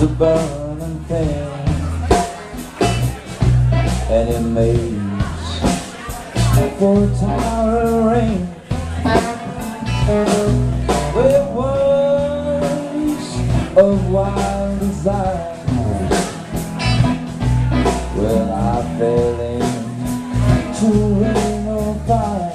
was a burning thing And it makes for a tower ring With words of wild desire Well, I fell into ring of fire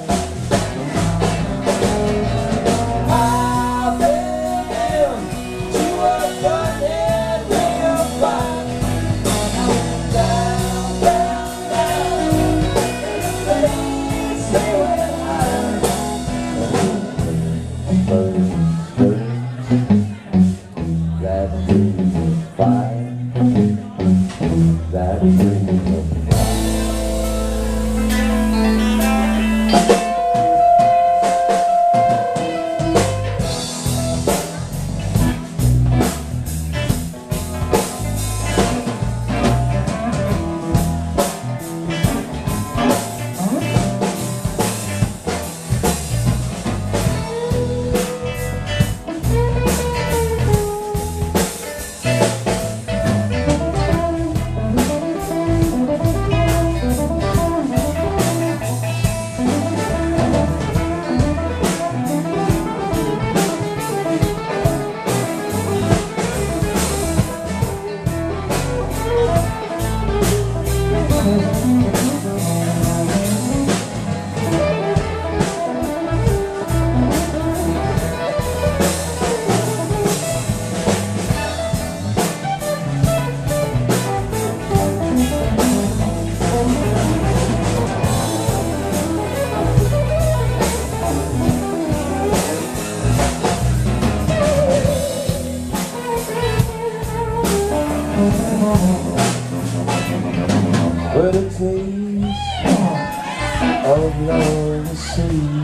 Where the taste of love is sweet